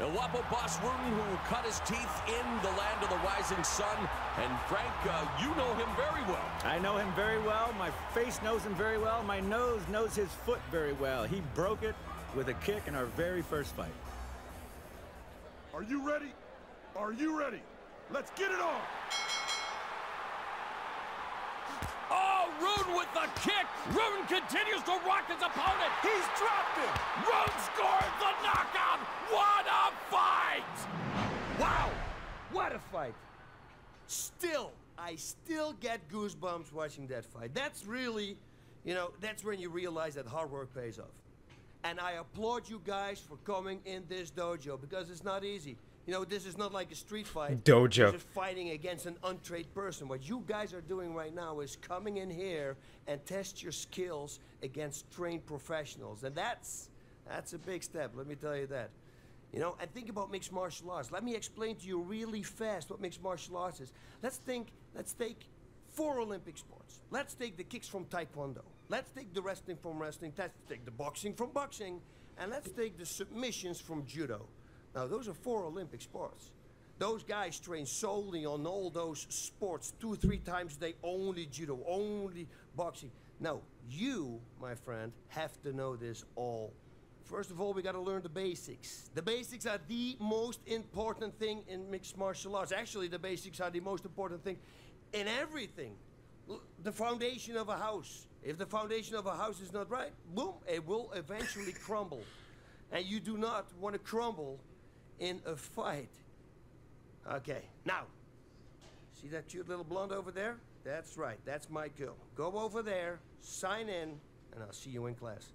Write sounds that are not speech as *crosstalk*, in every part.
El Guapo Bas Rutten, who cut his teeth in the land of the rising sun. And Frank, uh, you know him very well. I know him very well. My face knows him very well. My nose knows his foot very well. He broke it with a kick in our very first fight. Are you ready? Are you ready? Let's get it on! Oh, Rutten with the kick. Rutten continues to rock his opponent. He's dropped it! Rutten scores the knockout. What a fight! Wow! What a fight! Still, I still get goosebumps watching that fight. That's really, you know, that's when you realize that hard work pays off. And I applaud you guys for coming in this dojo because it's not easy. You know, this is not like a street fight. Dojo. You're fighting against an untrained person. What you guys are doing right now is coming in here and test your skills against trained professionals. And that's that's a big step, let me tell you that. You know, and think about mixed martial arts. Let me explain to you really fast what mixed martial arts is. Let's think, let's take four Olympic sports. Let's take the kicks from Taekwondo. Let's take the wrestling from wrestling. Let's take the boxing from boxing. And let's take the submissions from judo. Now, those are four Olympic sports. Those guys train solely on all those sports two, three times a day, only judo, only boxing. Now, you, my friend, have to know this all. First of all, we got to learn the basics. The basics are the most important thing in mixed martial arts. Actually, the basics are the most important thing in everything. The foundation of a house. If the foundation of a house is not right, boom, it will eventually *laughs* crumble. And you do not want to crumble in a fight. Okay, now, see that cute little blonde over there? That's right, that's my girl. Go over there, sign in, and I'll see you in class.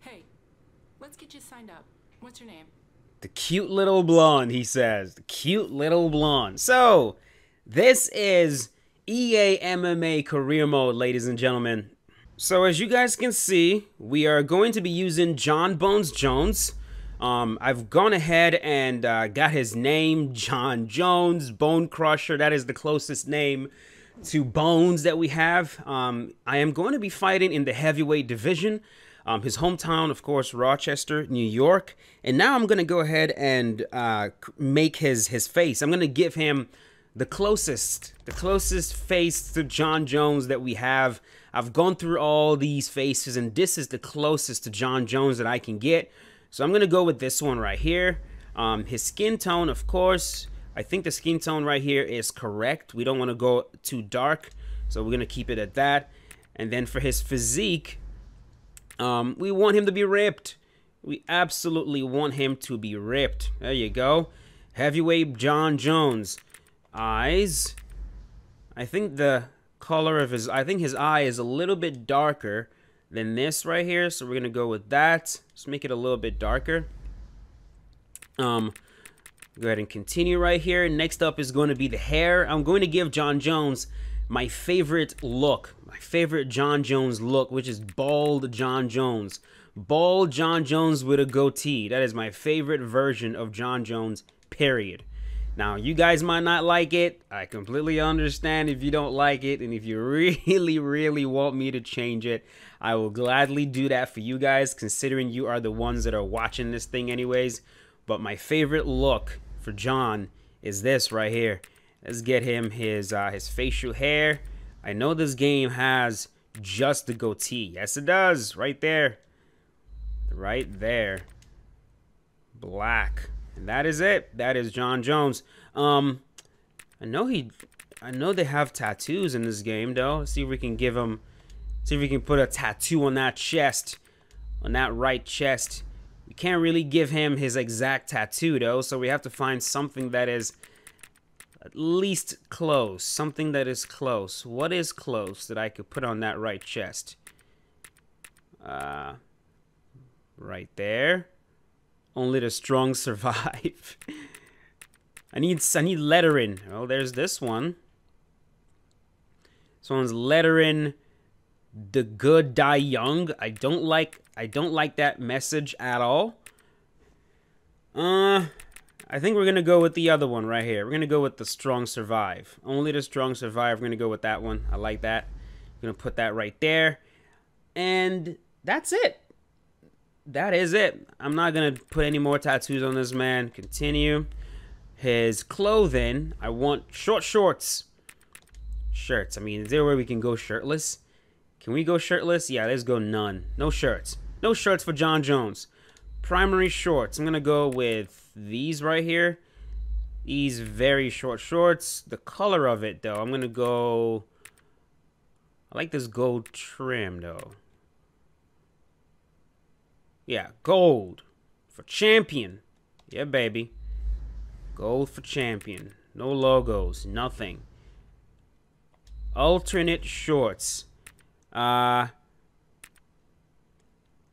Hey, let's get you signed up. What's your name? The cute little blonde, he says. The cute little blonde. So, this is E EA MMA career mode, ladies and gentlemen. So, as you guys can see, we are going to be using Jon Bones Jones. Um, I've gone ahead and uh, got his name, John Jones, Bone Crusher. That is the closest name to Bones that we have. Um, I am going to be fighting in the heavyweight division. Um, his hometown, of course, Rochester, New York. And now I'm going to go ahead and uh, make his his face. I'm going to give him the closest, the closest face to Jon Jones that we have. I've gone through all these faces, and this is the closest to Jon Jones that I can get. So I'm gonna go with this one right here. Um, his skin tone, of course, I think the skin tone right here is correct. We don't want to go too dark, so we're gonna keep it at that. And then for his physique, um, we want him to be ripped. We absolutely want him to be ripped. There you go. Heavyweight Jon Jones. Eyes. I think the color of his I think his eye is a little bit darker than this right here. So we're gonna go with that. Let's make it a little bit darker. Um go ahead and continue right here. Next up is going to be the hair. I'm going to give Jon Jones my favorite look, my favorite Jon Jones look, which is bald Jon Jones. Bald Jon Jones with a goatee. That is my favorite version of Jon Jones, period. Now, you guys might not like it. I completely understand if you don't like it. And if you *laughs* really, really want me to change it, I will gladly do that for you guys, considering you are the ones that are watching this thing, anyways. But my favorite look for Jon is this right here. Let's get him his uh, his facial hair. I know this game has just the goatee. Yes, it does. Right there. Right there. Black. And that is it. That is Jon Jones. Um, I know he, I know they have tattoos in this game though. Let's see if we can give him, see if we can put a tattoo on that chest, on that right chest. We can't really give him his exact tattoo though, so we have to find something that is at least close. Something that is close. What is close that I could put on that right chest? Uh, right there. Only the strong *laughs* survive. I need I need lettering. Oh, there's this one. This one's lettering. The good die young. I don't like I don't like that message at all. Uh I think we're gonna go with the other one right here. We're gonna go with the strong survive. Only the strong survive. We're gonna go with that one. I like that. I'm gonna put that right there. And that's it that is it. I'm not gonna put any more tattoos on this man. Continue. His clothing, I want short shorts. Shirts. I mean, is there a way we can go shirtless? Can we go shirtless? Yeah, let's go none. No shirts. No shirts for Jon Jones. Primary shorts. I'm gonna go with these right here. These very short shorts. The color of it, though, I'm gonna go. I like this gold trim, though. Yeah, gold for champion. Yeah, baby. Gold for champion. No logos, nothing. Alternate shorts. Uh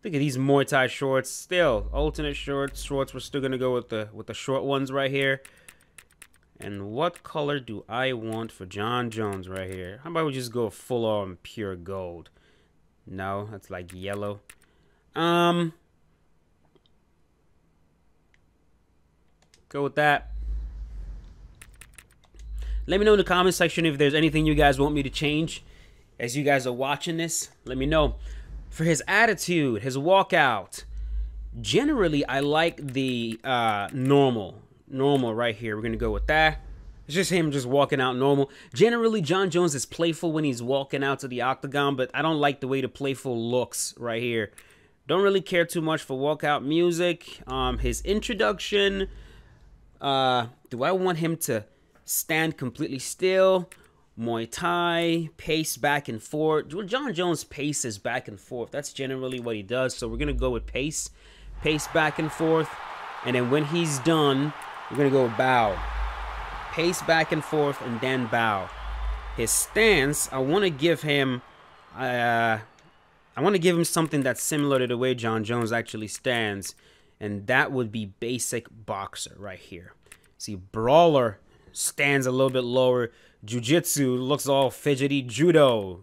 Look at these Muay Thai shorts. Still, alternate shorts. Shorts. We're still gonna go with the with the short ones right here. And what color do I want for Jon Jones right here? How about we just go full on pure gold? No, that's like yellow. Um, go with that. Let me know in the comment section if there's anything you guys want me to change as you guys are watching this. Let me know. For his attitude, his walkout, generally I like the uh, normal. Normal right here. We're going to go with that. It's just him just walking out normal. Generally, Jon Jones is playful when he's walking out to the octagon, but I don't like the way the playful looks right here. Don't really care too much for walkout music. Um, his introduction, uh, do I want him to stand completely still? Muay Thai, pace back and forth. Well, Jon Jones paces back and forth. That's generally what he does. So we're going to go with pace, pace back and forth. And then when he's done, we're going to go bow. Pace back and forth and then bow. His stance, I want to give him, uh, I want to give him something that's similar to the way Jon Jones actually stands. And that would be basic boxer right here. See, brawler stands a little bit lower. Jiu-jitsu looks all fidgety. Judo,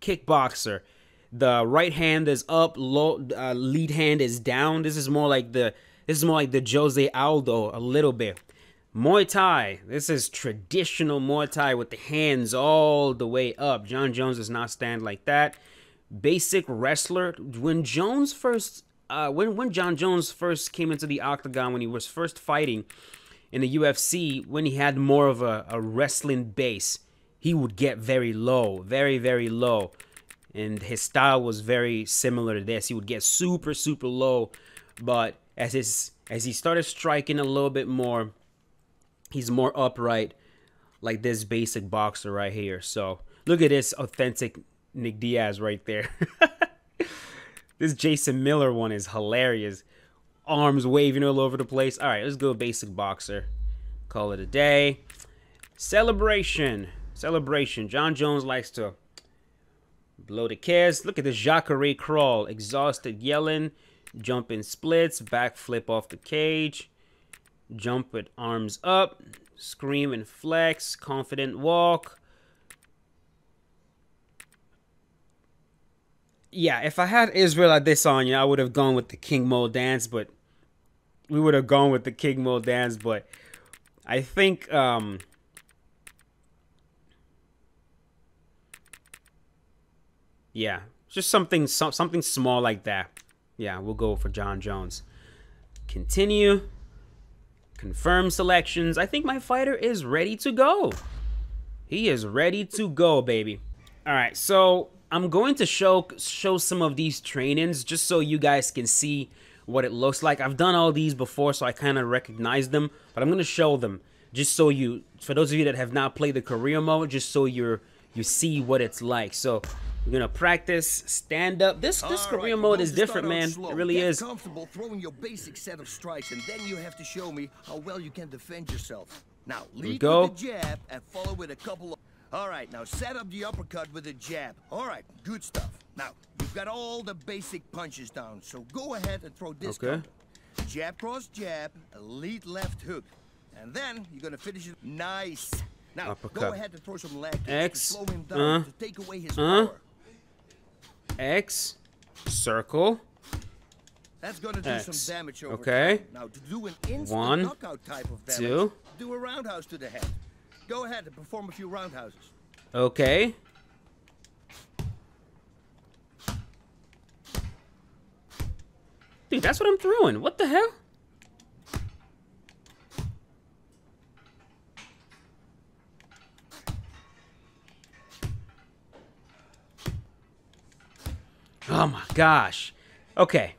kickboxer. The right hand is up, low, uh, lead hand is down. This is more like the this is more like the Jose Aldo a little bit. Muay Thai. This is traditional Muay Thai with the hands all the way up. Jon Jones does not stand like that. Basic wrestler. When Jones first, uh, when when Jon Jones first came into the octagon, when he was first fighting, in the UFC, when he had more of a, a wrestling base, he would get very low, very, very low. And his style was very similar to this. He would get super, super low. But as his as he started striking a little bit more, he's more upright, like this basic boxer right here. So look at this authentic Nick Diaz right there. *laughs* this Jason Miller one is hilarious arms waving all over the place. All right, let's go basic boxer. Call it a day. Celebration. Celebration. Jon Jones likes to blow the kiss. Look at the Jacare crawl. Exhausted yelling. Jumping splits. Backflip off the cage. Jump with arms up. Scream and flex. Confident walk. Yeah, if I had Israel Adesanya, I would have gone with the King Mo dance, but we would have gone with the King Mo dance, but I think um Yeah, just something so, something small like that. Yeah, we'll go for Jon Jones. Continue. Confirm selections. I think my fighter is ready to go. He is ready to go, baby. All right, so I'm going to show show some of these trainings just so you guys can see what it looks like. I've done all these before, so I kind of recognize them, but I'm going to show them just so you, for those of you that have not played the career mode, just so you're, you see what it's like. So we're going to practice stand up. This, this all career right, mode is different, man. Slow. It really Get is. comfortable throwing your basic set of strikes, and then you have to show me how well you can defend yourself. Now, lead with the jab and follow with a couple of... All right, now set up the uppercut with a jab. All right, good stuff. Now, you've got all the basic punches down, so go ahead and throw this okay. Jab cross jab, lead left hook. And then you're gonna finish it nice. Now uppercut. go ahead and throw some leg X, to slow him down uh, to take away his uh, power. X circle. That's gonna do X. some damage over Okay. Time. Now to do an instant One, knockout type of damage, two. do a roundhouse to the head. Go ahead and perform a few roundhouses. Okay. Dude, that's what I'm throwing. What the hell? Oh my gosh. Okay.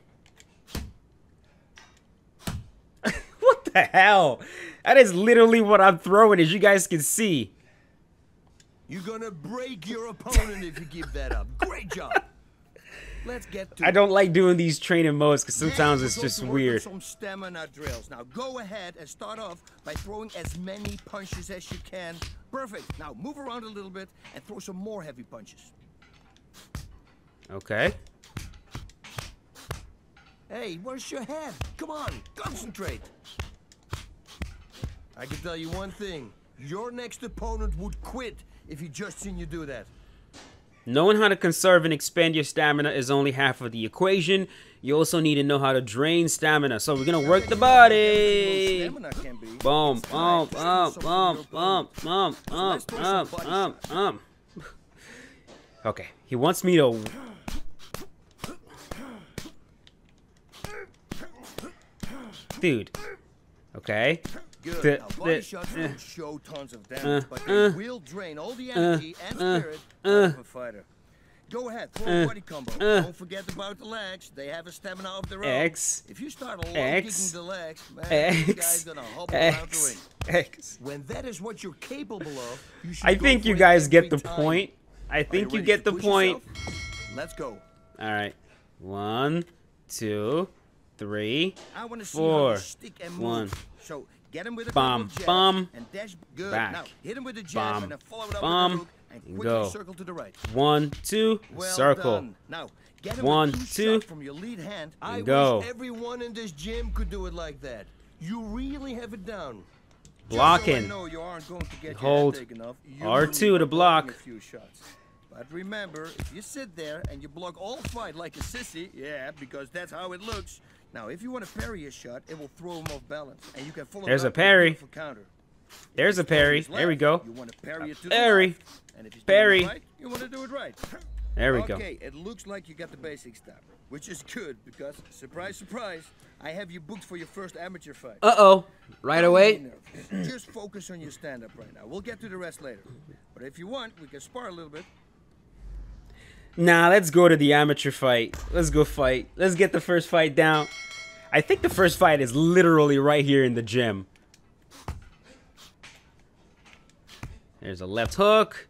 *laughs* what the hell? That is literally what I'm throwing, as you guys can see. You're gonna break your opponent if you give that up. Great job. Let's get to I don't like doing these training modes because sometimes it's just to work on weird. Some stamina drills. Now go ahead and start off by throwing as many punches as you can. Perfect. Now move around a little bit and throw some more heavy punches. Okay. Hey, where's your head? Come on, concentrate. I can tell you one thing. Your next opponent would quit if he just seen you do that. Knowing how to conserve and expand your stamina is only half of the equation. You also need to know how to drain stamina. So we're gonna work the body. Boom, boom, boom, boom, boom, boom, boom, boom, boom, boom. *laughs* Okay, he wants me to. Dude. Okay. Good. The- now, body the- shots uh, don't show tons of damage, uh, but they uh, will drain all the energy and spirit of a fighter. Go ahead, throw a body combo. don't forget about the legs. They have a stamina of their own. X, If you start kicking the legs, man, this guy's gonna around the ring. X. When that is what you're capable of, you should I think you guys get the time. point. I think you ready get the point. yourself? Let's go. All right. One, two, three. I want see how you stick and move. One. So get him with a Bum, couple of jabs bum. and dash good. Back. Now hit him with a jab Bum, and then follow it up bum, with a hook and go. circle to the right. One, two, Well circle. done. Now get him One, with two, from your lead hand. I go. wish everyone in this gym could do it like that. You really have it down. Blocking. So you aren't going to get Hold your head taken off. You R2 to block. A shots. But remember, if you sit there and you block all fight like a sissy, yeah, because that's how it looks. Now, if you want to parry a shot, it will throw him off balance, and you can follow. There's a parry. There's a parry. There we go. You want to parry it to parry. and if Parry. right, you want to do it right. There we go. Okay, it looks like you got the basics down, which is good because surprise, surprise, I have you booked for your first amateur fight. Uh oh. Right away. Just focus on your stand-up right now. We'll get to the rest later. But if you want, we can spar a little bit. Nah, let's go to the amateur fight. Let's go fight. Let's get the first fight down. I think the first fight is literally right here in the gym. There's a left hook.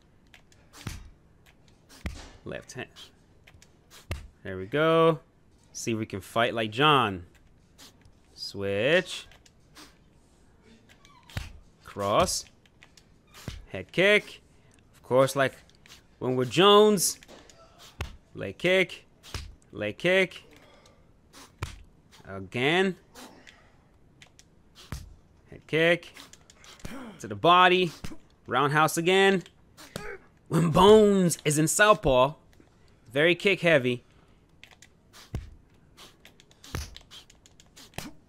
Left hand. There we go. See if we can fight like Jon. Switch. Cross. Head kick. Of course, like when we're Jones. Leg kick. Leg kick. Again. Head kick. To the body. Roundhouse again. When Bones is in southpaw, very kick heavy.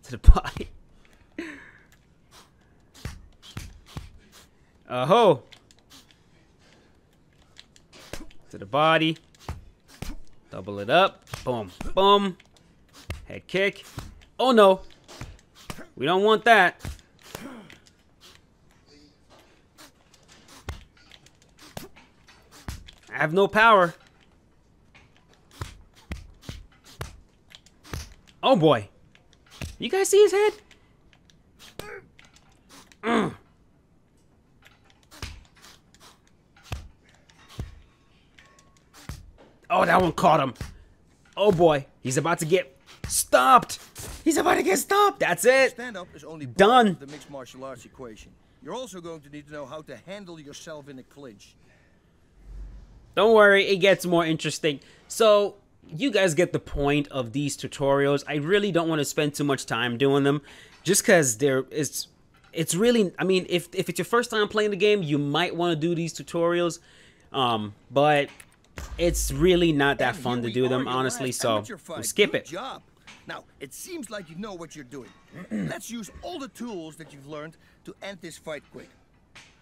To the *laughs* body. Uh ho. To the body. Double it up. Boom. Boom. Head kick. Oh no. We don't want that. I have no power. Oh boy. You guys see his head? Mm. Oh, that one caught him. Oh boy, he's about to get stopped. He's about to get stopped. That's it. Stand-up is only Done. the mixed martial arts equation. You're also going to need to know how to handle yourself in a clinch. Don't worry, it gets more interesting. So, you guys get the point of these tutorials. I really don't want to spend too much time doing them just because there is it's really I mean, if if it's your first time playing the game, you might want to do these tutorials. Um, but it's really not that fun to do them honestly, so we'll skip it. Now, it seems like you know what you're doing. *clears throat* Let's use all the tools that you've learned to end this fight quick.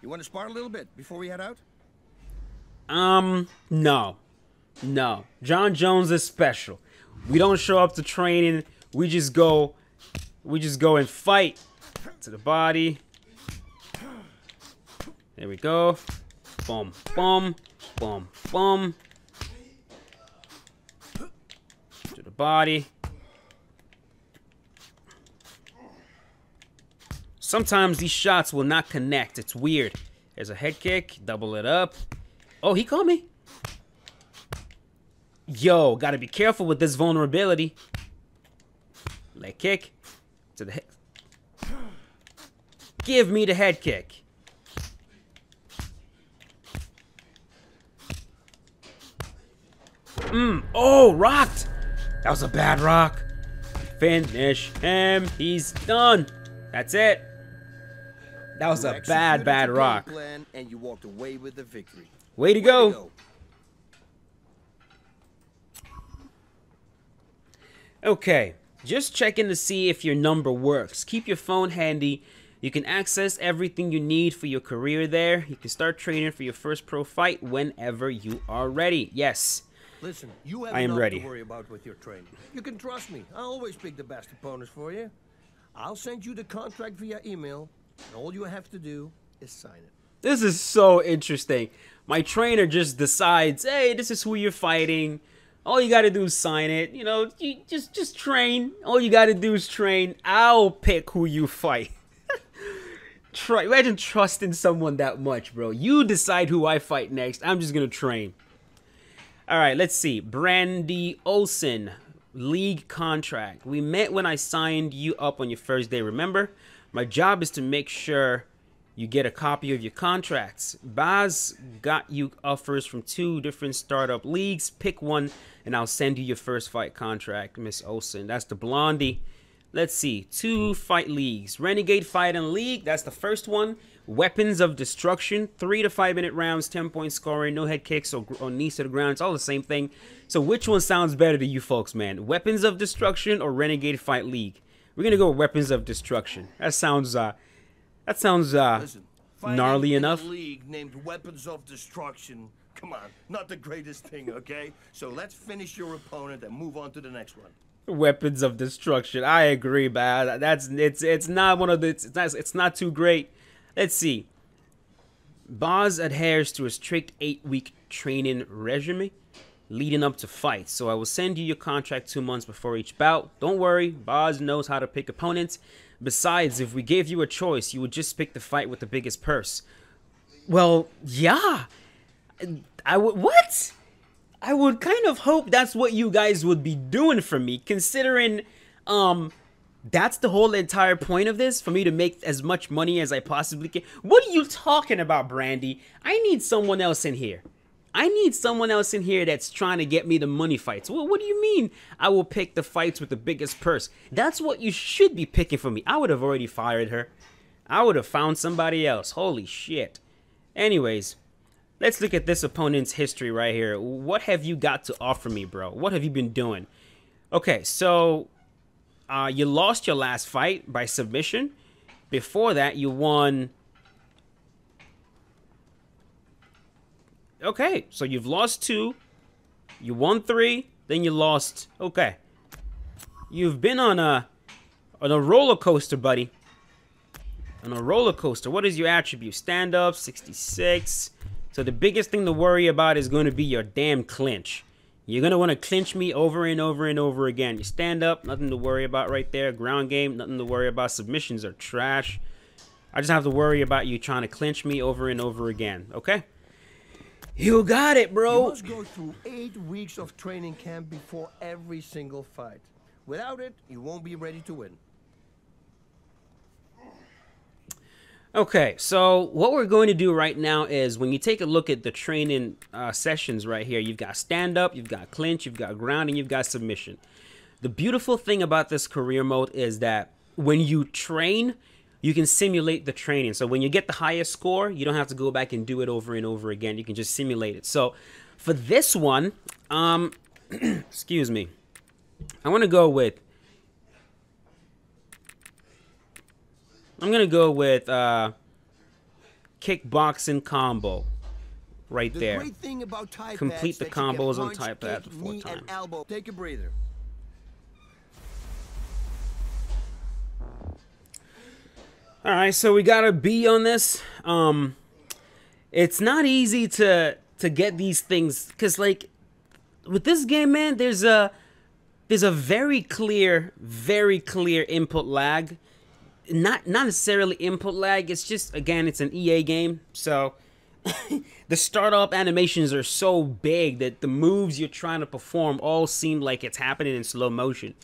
You want to spar a little bit before we head out? Um, no. No. Jon Jones is special. We don't show up to training we just go, we just go and fight to the body. There we go. Boom, boom, boom, boom. To the body. Sometimes these shots will not connect. It's weird. There's a head kick. Double it up. Oh, he caught me. Yo, gotta be careful with this vulnerability. Leg kick. To the head. Give me the head kick. Mmm. Oh, rocked. That was a bad rock. Finish him. He's done. That's it. That was a bad, bad rock. Plan, and you walked away with the victory. Way to Way go. to go. Okay, just checking to see if your number works. Keep your phone handy. You can access everything you need for your career there. You can start training for your first pro fight whenever you are ready. Yes. Listen, you have I am ready. to worry about with your training. You can trust me. I always pick the best opponents for you. I'll send you the contract via email, and all you have to do is sign it. This is so interesting. My trainer just decides, "Hey, this is who you're fighting. All you got to do is sign it. You know, you just just train. All you got to do is train. I'll pick who you fight." *laughs* Try, imagine trusting someone that much, bro. You decide who I fight next. I'm just gonna train. All right, let's see. Brandy Olson, league contract. We met when I signed you up on your first day. Remember, my job is to make sure you get a copy of your contracts. Bas got you offers from two different startup leagues. Pick one, and I'll send you your first fight contract, Miss Olson. That's the blondie. Let's see. Two fight leagues. Renegade Fight and League. That's the first one. Weapons of Destruction. Three to five minute rounds. 10 point scoring. No head kicks or, or knees to the ground. It's all the same thing. So which one sounds better to you folks, man? Weapons of Destruction or Renegade Fight League? We're going to go with Weapons of Destruction. That sounds, uh, that sounds, uh, Listen, gnarly enough. league named Weapons of Destruction. Come on, not the greatest thing, okay? So let's finish your opponent and move on to the next one. weapons of destruction. I agree, man. That's it's it's not one of the it's not it's not too great. Let's see. Bas adheres to a strict eight-week training regimen leading up to fights. So I will send you your contract two months before each bout. Don't worry, Bas knows how to pick opponents. Besides, if we gave you a choice, you would just pick the fight with the biggest purse. Well, yeah. I would what? I would kind of hope that's what you guys would be doing for me, considering um that's the whole entire point of this for me to make as much money as I possibly can. What are you talking about, Brandy? I need someone else in here. I need someone else in here that's trying to get me the money fights. What do you mean I will pick the fights with the biggest purse? That's what you should be picking for me. I would have already fired her. I would have found somebody else. Holy shit. Anyways, let's look at this opponent's history right here. What have you got to offer me, bro? What have you been doing? Okay, so uh, you lost your last fight by submission. Before that, you won. Okay, so you've lost two, you won three, then you lost. Okay, you've been on a on a roller coaster, buddy. On a roller coaster. What is your attribute? Stand up, 66. So the biggest thing to worry about is going to be your damn clinch. You're going to want to clinch me over and over and over again. You stand up, nothing to worry about right there. Ground game, nothing to worry about. Submissions are trash. I just have to worry about you trying to clinch me over and over again. Okay? You got it, bro. You must go through eight weeks of training camp before every single fight. Without it, you won't be ready to win. Okay, so what we're going to do right now is when you take a look at the training uh, sessions right here, you've got stand up, you've got clinch, you've got ground, and you've got submission. The beautiful thing about this career mode is that when you train, you can simulate the training. So when you get the highest score, you don't have to go back and do it over and over again. You can just simulate it. So for this one, um, *clears throat* excuse me, I want to go with I'm gonna go with uh, kickboxing combo right the there. Complete the combos on type pads before time. Elbow. Take a breather. All right, so we got a B on this. Um, it's not easy to to get these things because, like, with this game, man, there's a there's a very clear, very clear input lag not not necessarily input lag. It's just again, it's an EA game, so *laughs* the startup animations are so big that the moves you're trying to perform all seem like it's happening in slow motion.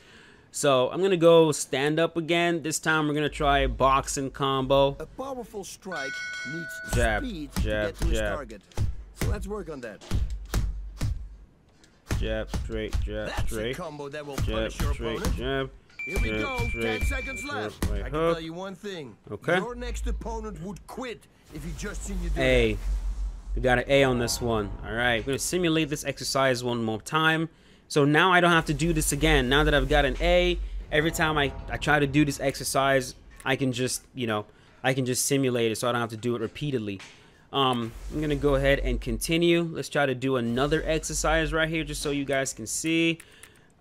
So I'm gonna go stand up again. This time we're gonna try boxing combo. A powerful strike needs Jab, speed jab, to get to his jab. target. So let's work on that. Jab, straight, jab, That's straight, a combo that will jab, punish your straight, opponent. jab. Here we go. Ten seconds left. I can tell you one thing. Okay. Your next opponent would quit if he just seen you do A. that. We got an A on this one. All right, we're gonna simulate this exercise one more time. So now I don't have to do this again. Now that I've got an A, every time I, I try to do this exercise, I can just, you know, I can just simulate it so I don't have to do it repeatedly. Um, I'm gonna go ahead and continue. Let's try to do another exercise right here just so you guys can see.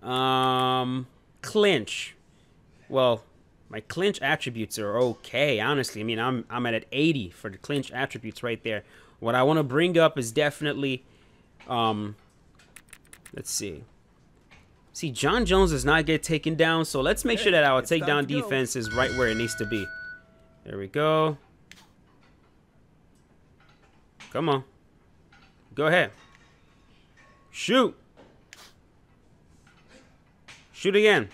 Um, clinch. Well, my clinch attributes are okay, honestly. I mean, I'm I'm at an 80 for the clinch attributes right there. What I want to bring up is definitely, um, let's see. See, Jon Jones does not get taken down, so let's make sure that our takedown defense is right where it needs to be. There we go. Come on. Go ahead. Shoot. Shoot again.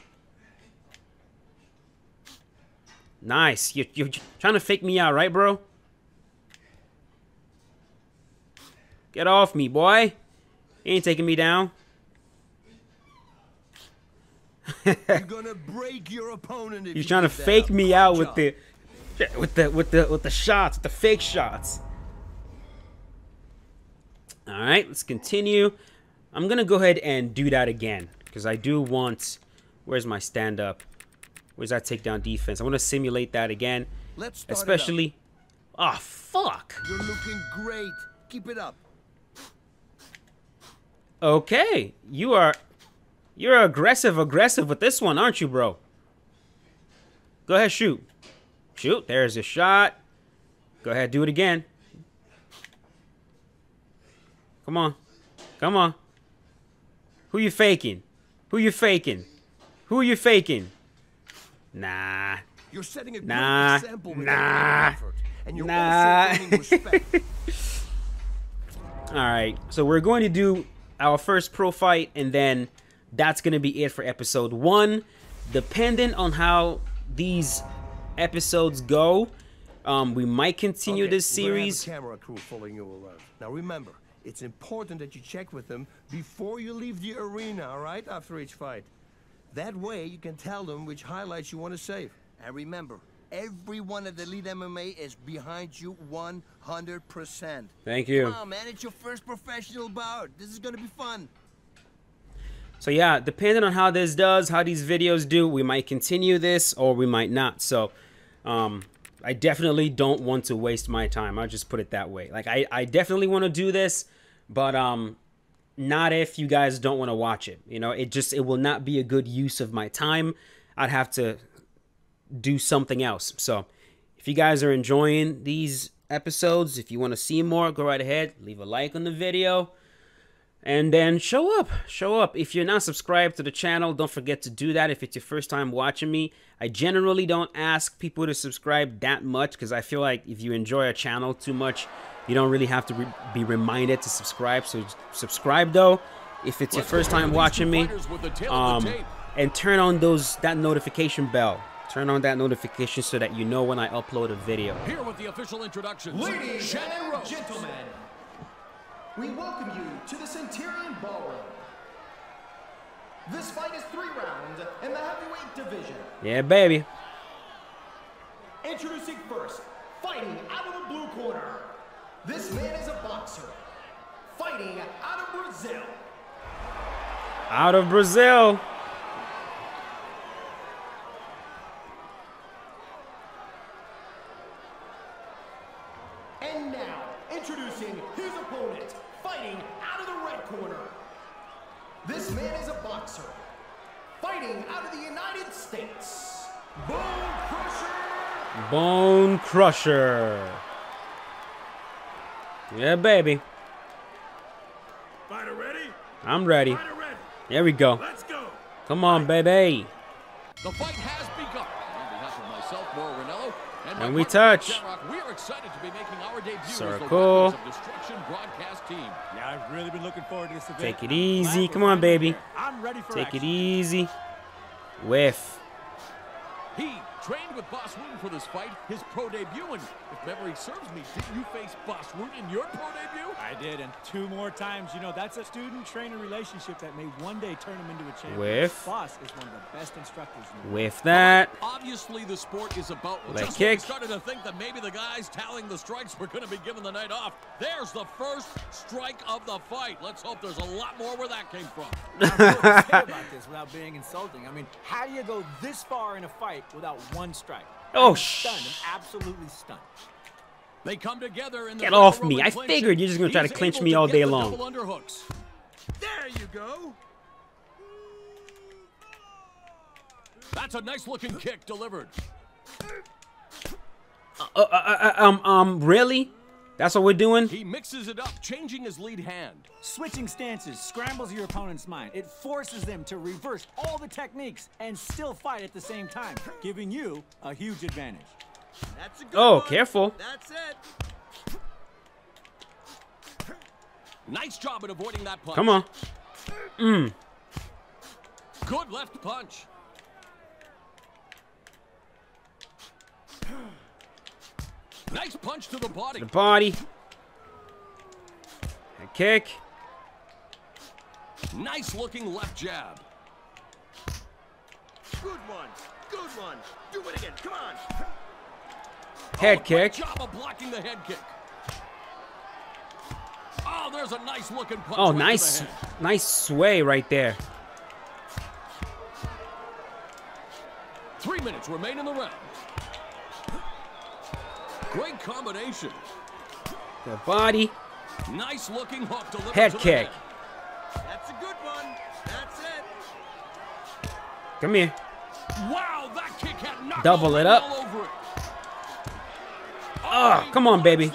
Nice. You, you're trying to fake me out, right, bro? Get off me, boy. You ain't taking me down. You're *laughs* gonna break your opponent He's trying to fake me Good out with the with the with the with the shots, with the fake shots. All right, let's continue. I'm gonna go ahead and do that again because I do want. Where's my stand up? Where's that takedown defense? I want to simulate that again, Let's start it up. especially. Oh fuck. You're looking great. Keep it up. Okay, you are. You're aggressive, aggressive with this one, aren't you, bro? Go ahead, shoot. Shoot. There's a shot. Go ahead, do it again. Come on. Come on. Who you faking? Who you faking? Who you faking? Nah. You're setting a Nah, example with nah, effort, and you're nah. also gaining *laughs* respect. All right. So we're going to do our first pro fight, and then that's going to be it for episode one. Depending on how these episodes go, um, we might continue Okay, this we're have a series. camera crew following you around. Now remember, it's important that you check with them before you leave the arena, all right? After each fight. That way, you can tell them which highlights you want to save. And remember, everyone at Elite MMA is behind you 100%. Thank you. Come on, man, it's your first professional bout. This is gonna be fun. So yeah, depending on how this does, how these videos do, we might continue this or we might not. So um, I definitely don't want to waste my time. I'll just put it that way. Like I, I definitely want to do this, but um, not if you guys don't want to watch it. You know, it just it will not be a good use of my time. I'd have to do something else. So if you guys are enjoying these episodes, if you want to see more, go right ahead, leave a like on the video and then show up show up if you're not subscribed to the channel don't forget to do that if it's your first time watching me i generally don't ask people to subscribe that much because i feel like if you enjoy a channel too much you don't really have to re- be reminded to subscribe so subscribe though if it's your Let's go first time watching me fighters with the tale of um and turn on those that notification bell turn on that notification so that you know when i upload a video Here with the official introductions, Ladies Shannon and Rhodes. gentlemen, we welcome you to the Centurion Ballroom. This fight is three rounds in the heavyweight division. yeah baby Introducing first, fighting out of the blue corner. This man is a boxer, fighting out of Brazil. out of brazil And now, introducing his opponent, fighting out of the red corner. This man is a boxer, fighting out of the United States. Bone Crusher Bone Crusher. Yeah, baby. Fighter ready? I'm ready. Fighter ready. There we go. Let's go. Come on, baby. The fight has begun. On behalf of myself, Mauro Ranallo, and, my And we touch. Shamrock, we are excited to be making our debut as the Circle. Of Destruction broadcast team. Yeah, I've really been looking forward to this event. Take it I'm easy. Come on, baby. I'm ready for Take action. it easy. Whiff. He trained with Bas Rutten for this fight, his pro debut, and if memory serves me, didn't you face Bas Rutten in your pro debut? I did, and two more times. You know, that's a student-trainer relationship that may one day turn him into a champion. Whiff. Bas is one of the best instructors in the world. Whiff that. Obviously, the sport is about Leg just kick. started to think that maybe the guys tallying the strikes were going to be given the night off. There's the first strike of the fight. Let's hope there's a lot more where that came from. I don't know what to say about this without being insulting. I mean, how do you go this far in a fight without one strike? Oh, I'm sh- stunned. I'm absolutely stunned. They come together in the Get off me. I figured you're just gonna try to clinch me all day long. There you go. That's a nice looking kick delivered. Uh, uh, uh, um, um, really? That's what we're doing? He mixes it up, changing his lead hand. Switching stances scrambles your opponent's mind. It forces them to reverse all the techniques and still fight at the same time, giving you a huge advantage. That's a good Oh, one. careful. That's it. Nice job at avoiding that punch. Come on. Mm. Good left punch. Nice punch to the body. The body. A kick. Nice looking left jab. Good one. Good one. Do it again. Come on. Head Oh, great kick. job of blocking the head kick. Oh, there's a nice looking punch. Oh, right to the nice. Nice sway right there. Three minutes remain in the round. Great combination. The body. Nice looking hook delivered Head to the kick. head. That's a good one. That's it. Come here. Wow, that kick had Double it up. it. Oh, come on, baby.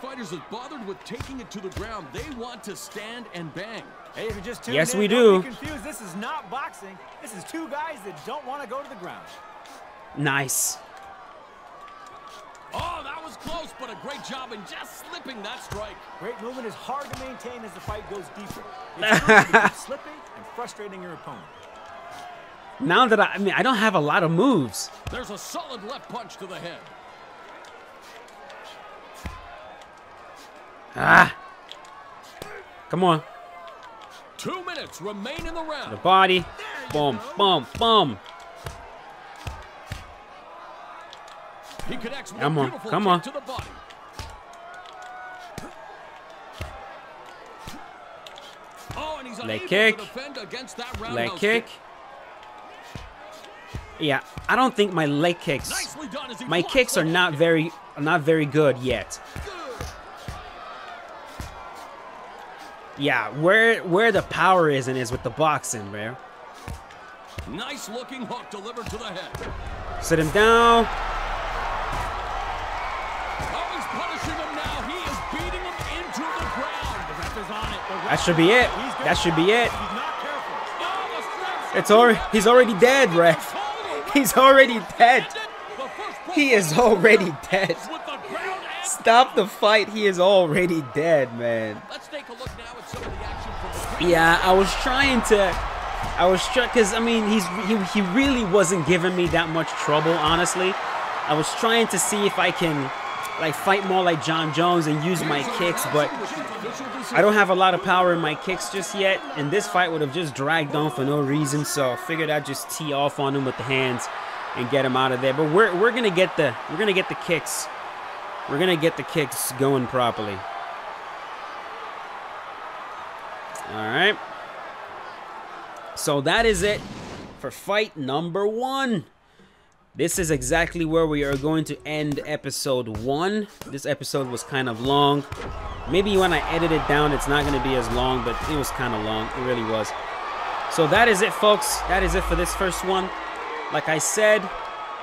Fighters is bothered with taking it to the ground. They want to stand and bang. Hey, if you just tuned Yes, in, we don't do. Be confused. This is not boxing. This is two guys that don't want to go to the ground. Nice. Oh, that was close, but a great job in just slipping that strike. Great movement is hard to maintain as the fight goes deeper. *laughs* It's easy slipping and frustrating your opponent. Now that I, I mean, I don't have a lot of moves. There's a solid left punch to the head. Ah. Come on. Two minutes remain in the round The body. Boom, boom, boom. He connects Come on, come on. to the body. Oh, and he's Leg kick. against that roundhouse Leg kick. Yeah, I don't think my leg kicks. My kicks are not very, not very good yet. Yeah, where where the power is and is with the boxing, bro. Nice looking hook delivered to the head. Sit him down. He's punishing him now. He is beating him into the ground. The ref is on it. The ref That should be it. That should be it. He's not careful. The straps It's already he's already dead, ref. *laughs* He's already dead. He is already dead. with the ground and Stop the fight. He is already dead, man. Yeah, I was trying to. I was trying because I mean he's he, he really wasn't giving me that much trouble, honestly. I was trying to see if I can like fight more like Jon Jones and use my kicks, but I don't have a lot of power in my kicks just yet, and this fight would have just dragged on for no reason. So I figured I'd just tee off on him with the hands and get him out of there. But we're we're gonna get the we're gonna get the kicks. We're gonna get the kicks going properly. All right. So that is it for fight number one. This is exactly where we are going to end episode one. This episode was kind of long. Maybe when I edit it down, it's not going to be as long, but it was kind of long. It really was. So that is it, folks. That is it for this first one. Like I said,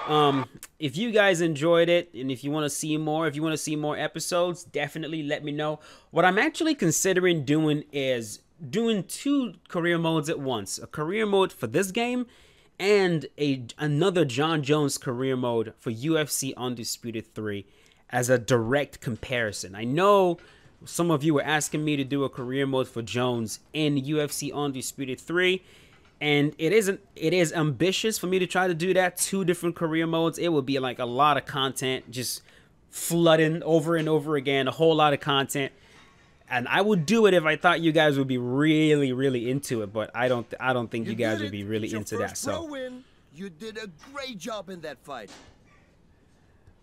um, if you guys enjoyed it and if you want to see more, if you want to see more episodes, definitely let me know. What I'm actually considering doing is doing two career modes at once. A career mode for this game and a another Jon Jones career mode for UFC Undisputed 3 as a direct comparison. I know some of you were asking me to do a career mode for Jones in UFC Undisputed 3 and it isn't it is ambitious for me to try to do that two different career modes it would be like a lot of content just flooding over and over again a whole lot of content and I would do it if I thought you guys would be really really into it but I don't I don't think you, guys would be really into that so win. You did a great job in that fight.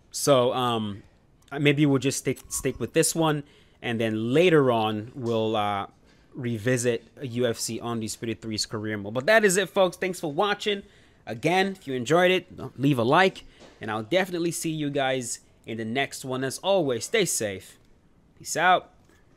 So um, maybe we'll just stick stick with this one, and then later on we'll uh, revisit a UFC Undisputed 3's career mode. But that is it, folks. Thanks for watching. Again, if you enjoyed it, leave a like, and I'll definitely see you guys in the next one. As always, stay safe. Peace out.